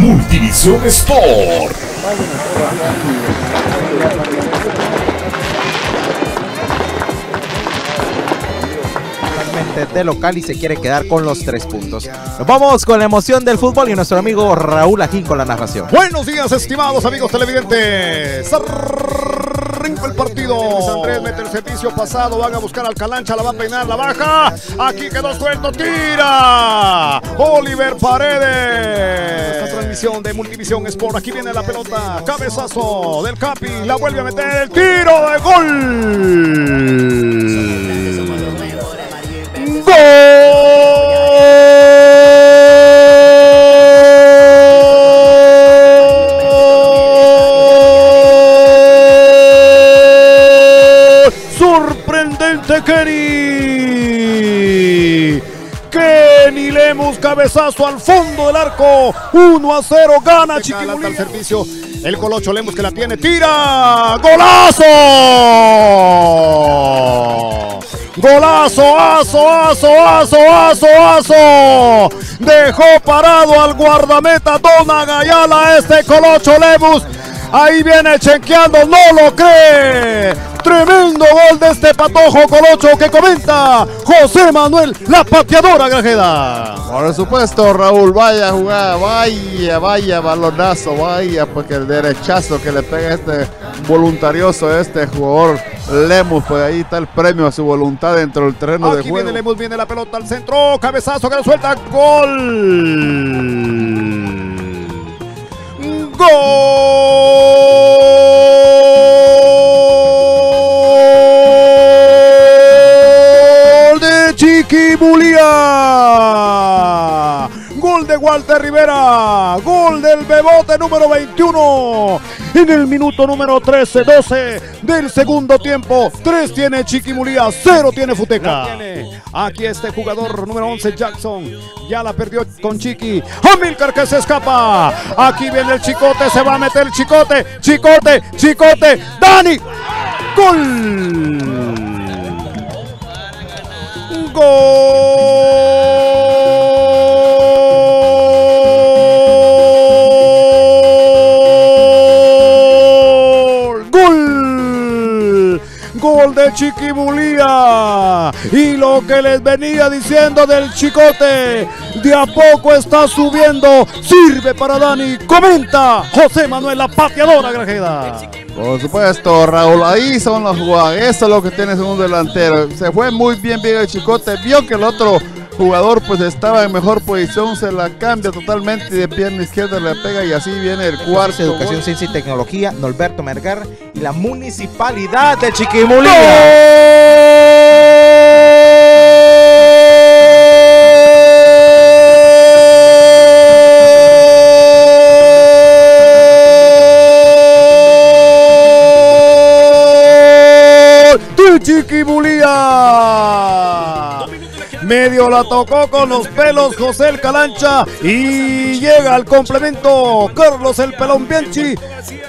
Multivisión Sport. De local y se quiere quedar con los tres puntos. Nos vamos con la emoción del fútbol y nuestro amigo Raúl Ajín con la narración. Buenos días, estimados amigos televidentes. Arranca el partido. Andrés mete el servicio pasado. Van a buscar al Calancha. La va a peinar. La baja. Aquí quedó suelto. Tira. Oliver Paredes. Transmisión de Multivisión Sport. Aquí viene la pelota. Cabezazo del Capi. La vuelve a meter. El tiro de gol. ¡Gol! Kenny. Lemus, cabezazo al fondo del arco. 1 a 0, gana Chiquimulía. al servicio. El Colocho Lemus que la tiene, tira. ¡Golazo! Golazo, aso, aso, aso, aso, aso. Dejó parado al guardameta Dona Gayala este Colocho Lemus. Ahí viene chequeando, no lo cree. Tremendo gol de este patojo Colocho que comenta José Manuel, la pateadora Grajeda. Por supuesto, Raúl, vaya jugada, vaya, vaya balonazo, vaya, porque el derechazo que le pega este voluntarioso este jugador Lemus, pues ahí está el premio a su voluntad dentro del terreno de Aquí juego. viene Lemus, viene la pelota al centro, cabezazo que lo suelta, gol. De Walter Rivera. Gol del Bebote número 21. En el minuto número 13-12 del segundo tiempo. 3 tiene Chiquimulía, 0 tiene Futeca. Aquí este jugador número 11, Jackson. Ya la perdió con Chiqui. Hamilcar que se escapa. Aquí viene el chicote, se va a meter el chicote. Chicote, chicote. Dani. Gol. Gol. Gol de Chiquimulía. Y lo que les venía diciendo del chicote, de a poco está subiendo. Sirve para Dani. Comenta José Manuel, la pateadora Grajeda. Por supuesto, Raúl, ahí son las jugadas. Eso es lo que tienes en un delantero. Se fue muy bien, bien el chicote. Vio que el otro jugador pues estaba en mejor posición, se la cambia totalmente y de pierna izquierda le pega y así viene el cuarto. Educación. Ciencia y Tecnología, Norberto Mergar y la Municipalidad de Chiquimulía. de Chiquimulía. Medio la tocó con los pelos José el Calancha y llega al complemento Carlos el Pelón Bianchi.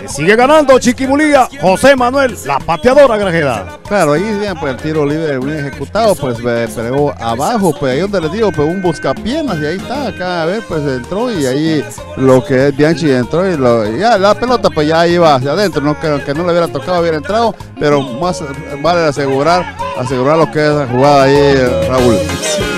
Sigue ganando Chiquimulía. José Manuel, la pateadora Grajeda. Claro, ahí pues el tiro libre bien ejecutado, pues pegó abajo, pues ahí donde les digo, pues un buscapiernas y ahí está, acá a ver, pues entró y ahí lo que es Bianchi entró y ya la pelota pues ya iba hacia adentro, no que, no le hubiera tocado, hubiera entrado, pero más vale asegurar, asegurar lo que es la jugada ahí, Raúl.